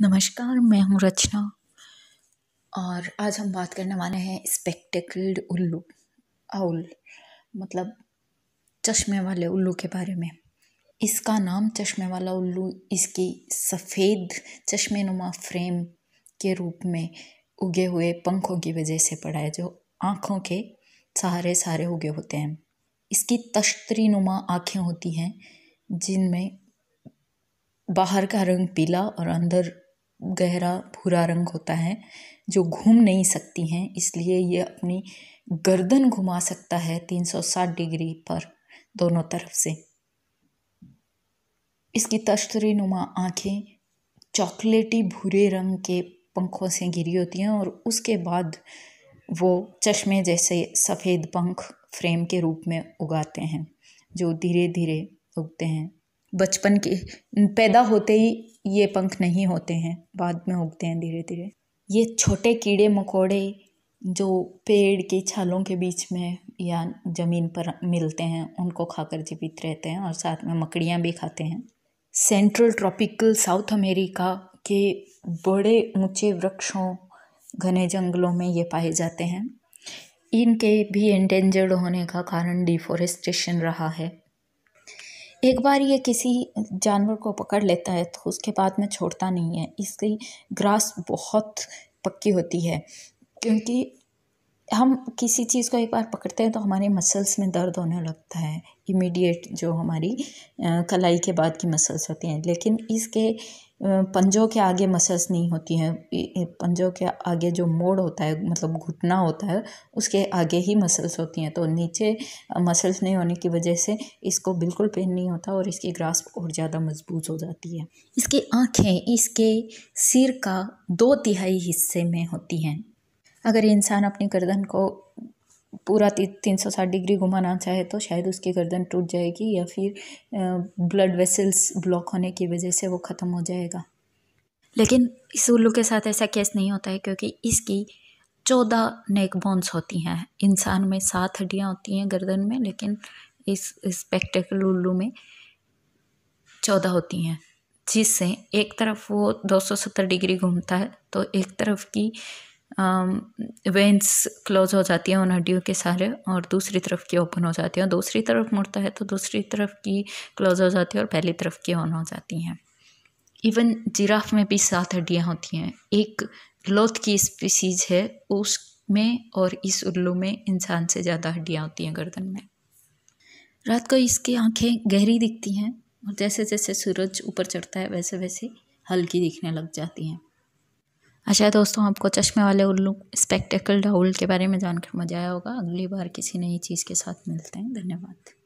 नमस्कार, मैं हूँ रचना। और आज हम बात करने वाले हैं स्पेक्टेकल्ड उल्लू, आउल मतलब चश्मे वाले उल्लू के बारे में। इसका नाम चश्मे वाला उल्लू, इसकी सफ़ेद चश्मे नुमा फ्रेम के रूप में उगे हुए पंखों की वजह से पड़ा है, जो आँखों के सहारे सहारे उगे होते हैं। इसकी तश्तरी नुमा आँखें होती हैं, जिनमें बाहर का रंग पीला और अंदर गहरा भूरा रंग होता है, जो घूम नहीं सकती हैं, इसलिए ये अपनी गर्दन घुमा सकता है 360 डिग्री पर दोनों तरफ़ से। इसकी तश्तरी नुमा आँखें चॉकलेटी भूरे रंग के पंखों से घिरी होती हैं और उसके बाद वो चश्मे जैसे सफ़ेद पंख फ्रेम के रूप में उगाते हैं, जो धीरे धीरे उगते हैं। बचपन के, पैदा होते ही ये पंख नहीं होते हैं। बाद में उगते हैं धीरे धीरे। ये छोटे कीड़े मकोड़े जो पेड़ के छालों के बीच में या ज़मीन पर मिलते हैं, उनको खाकर जीवित रहते हैं और साथ में मकड़ियाँ भी खाते हैं। सेंट्रल ट्रॉपिकल साउथ अमेरिका के बड़े ऊँचे वृक्षों, घने जंगलों में ये पाए जाते हैं। इनके भी एंडेंजर्ड होने का कारण डिफोरेस्टेशन रहा है। एक बार ये किसी जानवर को पकड़ लेता है तो उसके बाद में छोड़ता नहीं है। इसकी ग्रास बहुत पक्की होती है, क्योंकि हम किसी चीज़ को एक बार पकड़ते हैं तो हमारे मसल्स में दर्द होने लगता है। इमीडिएट जो हमारी कलाई के बाद की मसल्स होती हैं। लेकिन इसके पंजों के आगे मसल्स नहीं होती हैं। पंजों के आगे जो मोड़ होता है मतलब घुटना होता है, उसके आगे ही मसल्स होती हैं। तो नीचे मसल्स नहीं होने की वजह से इसको बिल्कुल पेन नहीं होता और इसकी ग्रास और ज़्यादा मज़बूत हो जाती है। इसकी आँखें, इसके सिर का दो तिहाई हिस्से में होती हैं। अगर इंसान अपनी गर्दन को पूरा तीन सौ साठ डिग्री घुमाना चाहे तो शायद उसकी गर्दन टूट जाएगी या फिर ब्लड वेसल्स ब्लॉक होने की वजह से वो ख़त्म हो जाएगा। लेकिन इस उल्लू के साथ ऐसा केस नहीं होता है क्योंकि इसकी चौदह नेक बोन्स होती हैं। इंसान में सात हड्डियाँ होती हैं गर्दन में, लेकिन इस स्पेक्टेकल उल्लू में चौदह होती हैं। जिससे एक तरफ़ वो 270 डिग्री घूमता है तो एक तरफ़ की वेंस क्लोज हो जाती हैं उन हड्डियों के सारे और दूसरी तरफ़ की ओपन हो जाती है। और दूसरी तरफ़ मुड़ता है तो दूसरी तरफ़ की क्लोज हो जाती है और पहली तरफ़ की ऑन हो जाती हैं। इवन जिराफ में भी सात हड्डियाँ होती हैं। एक लोथ की स्पीसीज है उसमें और इस उल्लू में इंसान से ज़्यादा हड्डियाँ होती हैं गर्दन में। रात को इसकी आँखें गहरी दिखती हैं और जैसे जैसे सूरज ऊपर चढ़ता है वैसे वैसे हल्की दिखने लग जाती हैं। अच्छा दोस्तों आपको चश्मे वाले उल्लू स्पेक्टेकल डाउल के बारे में जानकर मज़ा आया होगा। अगली बार किसी नई चीज़ के साथ मिलते हैं। धन्यवाद।